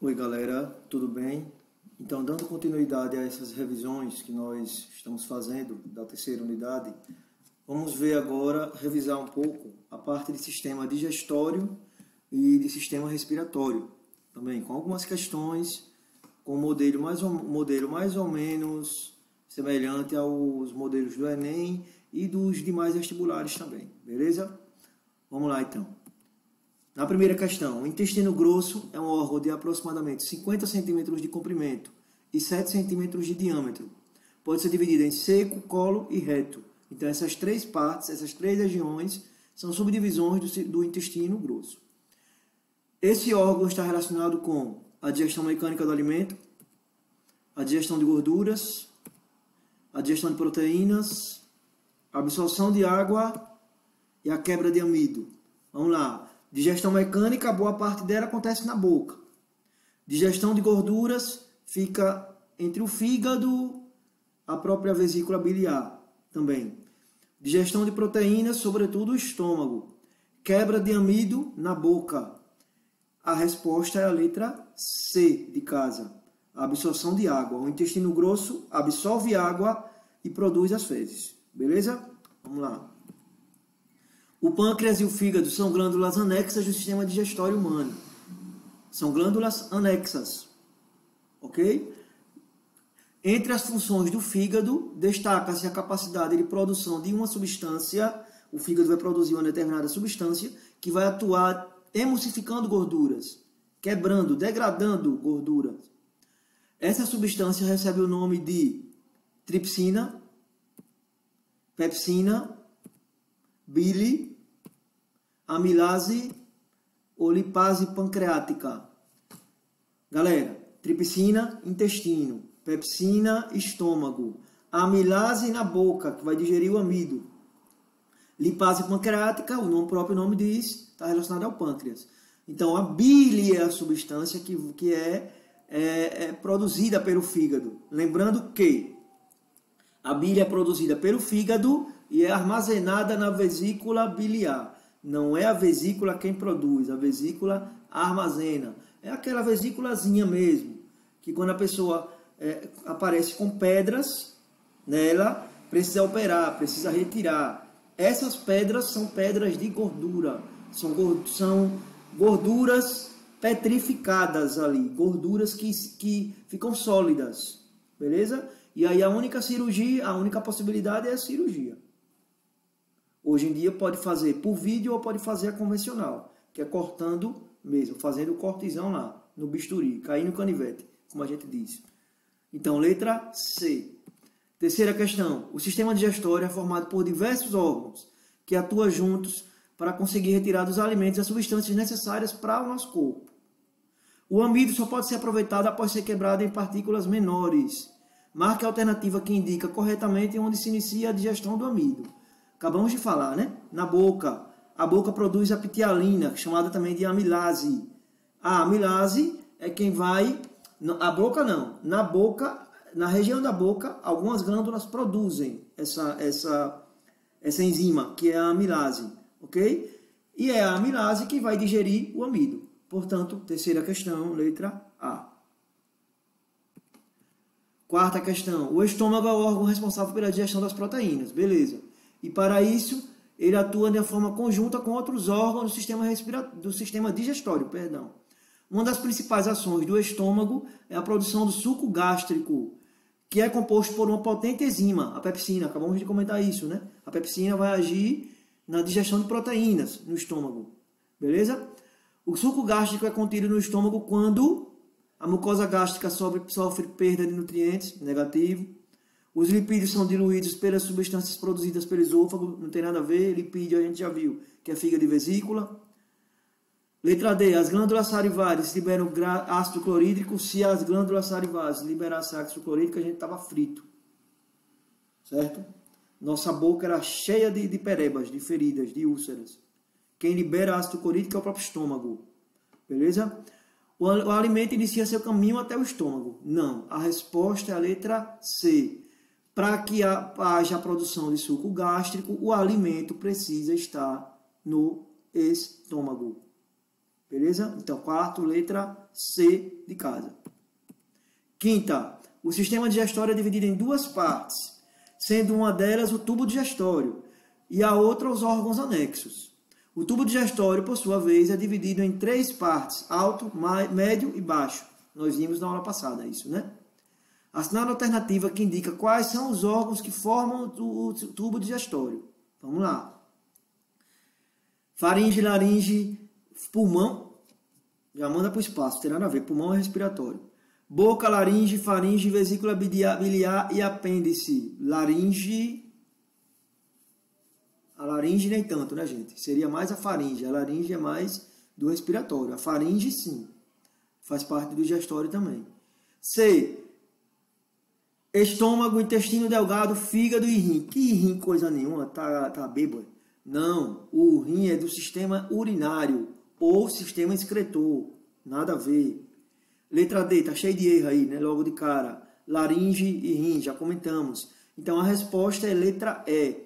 Oi galera, tudo bem? Então, dando continuidade a essas revisões que nós estamos fazendo da terceira unidade, vamos ver agora, revisar um pouco a parte de sistema digestório e de sistema respiratório, também com algumas questões com modelo mais ou, modelo mais ou menos semelhante aos modelos do Enem e dos demais vestibulares também, beleza? Vamos lá então. Na primeira questão, o intestino grosso é um órgão de aproximadamente 50 centímetros de comprimento e 7 centímetros de diâmetro. Pode ser dividido em seco, colo e reto. Então, essas três partes, essas três regiões, são subdivisões do, do intestino grosso. Esse órgão está relacionado com a digestão mecânica do alimento, a digestão de gorduras, a digestão de proteínas, a absorção de água e a quebra de amido. Vamos lá. Digestão mecânica, boa parte dela acontece na boca. Digestão de gorduras fica entre o fígado, a própria vesícula biliar também. Digestão de proteínas, sobretudo o estômago. Quebra de amido na boca. A resposta é a letra C de casa. A absorção de água. O intestino grosso absorve água e produz as fezes. Beleza? Vamos lá. O pâncreas e o fígado são glândulas anexas do sistema digestório humano. São glândulas anexas. Ok? Entre as funções do fígado, destaca-se a capacidade de produção de uma substância. O fígado vai produzir uma determinada substância que vai atuar emulsificando gorduras, quebrando, degradando gorduras. Essa substância recebe o nome de tripsina, pepsina, bile amilase ou lipase pancreática. Galera, tripsina, intestino, pepsina, estômago, amilase na boca, que vai digerir o amido. Lipase pancreática, o nome, próprio nome diz, está relacionado ao pâncreas. Então, a bile é a substância que, que é, é, é produzida pelo fígado. Lembrando que a bile é produzida pelo fígado e é armazenada na vesícula biliar. Não é a vesícula quem produz, a vesícula armazena. É aquela vesículazinha mesmo, que quando a pessoa é, aparece com pedras nela, precisa operar, precisa retirar. Essas pedras são pedras de gordura, são, são gorduras petrificadas ali, gorduras que, que ficam sólidas, beleza? E aí a única cirurgia, a única possibilidade é a cirurgia. Hoje em dia pode fazer por vídeo ou pode fazer a convencional, que é cortando mesmo, fazendo o cortizão lá, no bisturi, cair no canivete, como a gente diz. Então, letra C. Terceira questão. O sistema digestório é formado por diversos órgãos que atuam juntos para conseguir retirar dos alimentos as substâncias necessárias para o nosso corpo. O amido só pode ser aproveitado após ser quebrado em partículas menores. Marque a alternativa que indica corretamente onde se inicia a digestão do amido. Acabamos de falar, né? Na boca. A boca produz a ptialina, chamada também de amilase. A amilase é quem vai. A boca não. Na boca, na região da boca, algumas glândulas produzem essa, essa, essa enzima, que é a amilase. Ok? E é a amilase que vai digerir o amido. Portanto, terceira questão, letra A. Quarta questão. O estômago é o órgão responsável pela digestão das proteínas. Beleza. E para isso, ele atua de forma conjunta com outros órgãos do sistema, do sistema digestório. Perdão. Uma das principais ações do estômago é a produção do suco gástrico, que é composto por uma potente enzima, a pepsina. Acabamos de comentar isso, né? A pepsina vai agir na digestão de proteínas no estômago. Beleza? O suco gástrico é contido no estômago quando a mucosa gástrica sofre, sofre perda de nutrientes, negativo, os lipídios são diluídos pelas substâncias produzidas pelo esôfago, não tem nada a ver, lipídio a gente já viu, que é fígado e vesícula. Letra D, as glândulas salivares liberam ácido clorídrico, se as glândulas salivares liberassem ácido clorídrico, a gente estava frito. Certo? Nossa boca era cheia de, de perebas, de feridas, de úlceras. Quem libera ácido clorídrico é o próprio estômago. Beleza? o, o alimento inicia seu caminho até o estômago. Não, a resposta é a letra C. Para que haja a produção de suco gástrico, o alimento precisa estar no estômago. Beleza? Então, quarto, letra C de casa. Quinta, o sistema digestório é dividido em duas partes, sendo uma delas o tubo digestório e a outra os órgãos anexos. O tubo digestório, por sua vez, é dividido em três partes: alto, médio e baixo. Nós vimos na aula passada isso, né? Assinale a alternativa que indica quais são os órgãos que formam o tubo digestório. Vamos lá. Faringe, laringe, pulmão. Já manda para o espaço, tem nada a ver. Pulmão é respiratório. Boca, laringe, faringe, vesícula biliar e apêndice. Laringe. A laringe nem tanto, né, gente? Seria mais a faringe. A laringe é mais do respiratório. A faringe, sim. Faz parte do digestório também. C. Estômago, intestino delgado, fígado e rim. Que rim, coisa nenhuma, tá, tá bêbado. Não, o rim é do sistema urinário ou sistema excretor. Nada a ver. Letra D, tá cheio de erro aí, né? Logo de cara. Laringe e rim, já comentamos. Então a resposta é letra E,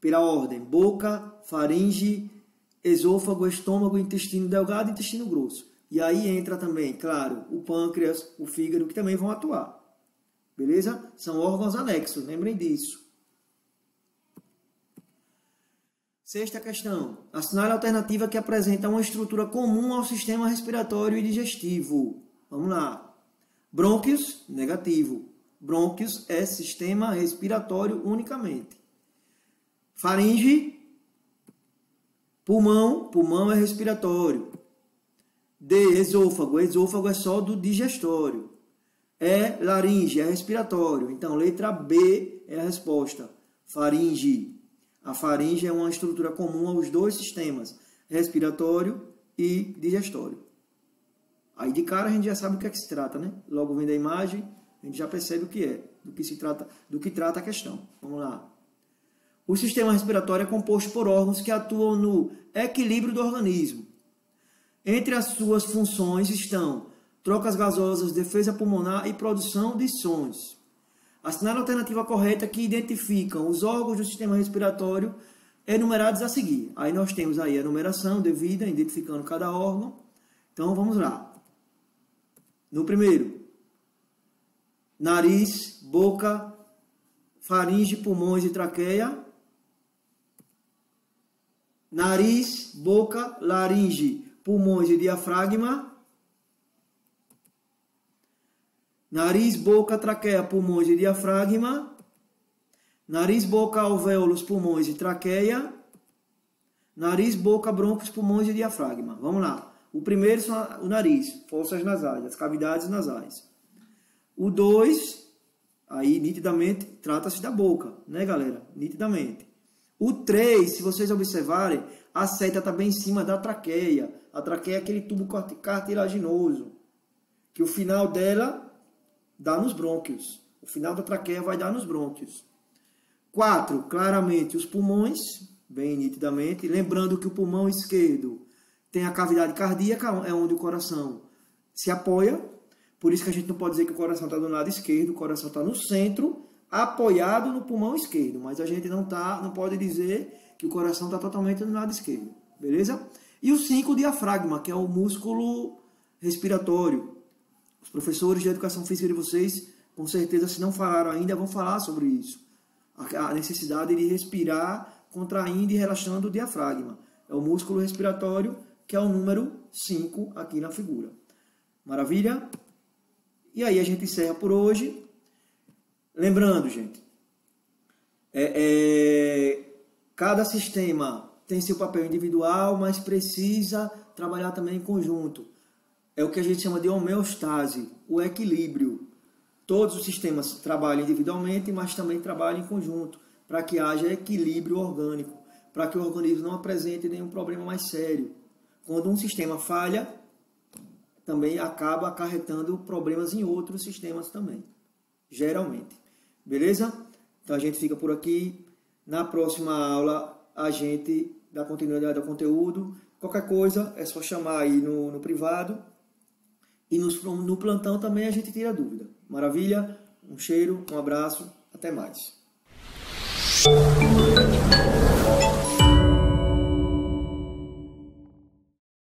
pela ordem: boca, faringe, esôfago, estômago, intestino delgado e intestino grosso. E aí entra também, claro, o pâncreas, o fígado, que também vão atuar. Beleza? São órgãos anexos, lembrem disso. Sexta questão. Assinale a alternativa que apresenta uma estrutura comum ao sistema respiratório e digestivo. Vamos lá. Brônquios, negativo. Brônquios é sistema respiratório unicamente. Faringe, pulmão, pulmão é respiratório. D, esôfago, esôfago é só do digestório. E, laringe, é respiratório. Então, letra B é a resposta. Faringe. A faringe é uma estrutura comum aos dois sistemas, respiratório e digestório. Aí de cara a gente já sabe o que é que se trata, né? Logo vendo a imagem, a gente já percebe o que é, do que se trata, do que trata a questão. Vamos lá. O sistema respiratório é composto por órgãos que atuam no equilíbrio do organismo. Entre as suas funções estão trocas gasosas, defesa pulmonar e produção de sons. Assinale a alternativa correta que identificam os órgãos do sistema respiratório enumerados a seguir. Aí nós temos aí a numeração devida, identificando cada órgão. Então vamos lá. No primeiro, nariz, boca, faringe, pulmões e traqueia. Nariz, boca, laringe, pulmões e diafragma. Nariz, boca, traqueia, pulmões e diafragma. Nariz, boca, alvéolos, pulmões e traqueia. Nariz, boca, brônquios, pulmões e diafragma. Vamos lá. O primeiro são o nariz, fossas nasais, as cavidades nasais. O dois, aí nitidamente trata-se da boca, né, galera? Nitidamente. O três, se vocês observarem, a seta está bem em cima da traqueia. A traqueia é aquele tubo cartilaginoso, que o final dela dá nos brônquios. O final da traqueia vai dar nos brônquios. Quatro, claramente os pulmões, bem nitidamente. Lembrando que o pulmão esquerdo tem a cavidade cardíaca, é onde o coração se apoia. Por isso que a gente não pode dizer que o coração está do lado esquerdo, o coração está no centro, apoiado no pulmão esquerdo. Mas a gente não, tá, não pode dizer que o coração está totalmente do lado esquerdo. Beleza? E o 5, o diafragma, que é o músculo respiratório. Os professores de educação física de vocês, com certeza, se não falaram ainda, vão falar sobre isso. A necessidade de respirar contraindo e relaxando o diafragma. É o músculo respiratório que é o número 5 aqui na figura. Maravilha? E aí a gente encerra por hoje. Lembrando, gente, é, é, cada sistema tem seu papel individual, mas precisa trabalhar também em conjunto. É o que a gente chama de homeostase, o equilíbrio. Todos os sistemas trabalham individualmente, mas também trabalham em conjunto, para que haja equilíbrio orgânico, para que o organismo não apresente nenhum problema mais sério. Quando um sistema falha, também acaba acarretando problemas em outros sistemas também, geralmente. Beleza? Então a gente fica por aqui. Na próxima aula a gente dá continuidade ao conteúdo. Qualquer coisa é só chamar aí no, no privado e nos, no plantão também a gente tira dúvida. Maravilha? Um cheiro, um abraço, até mais.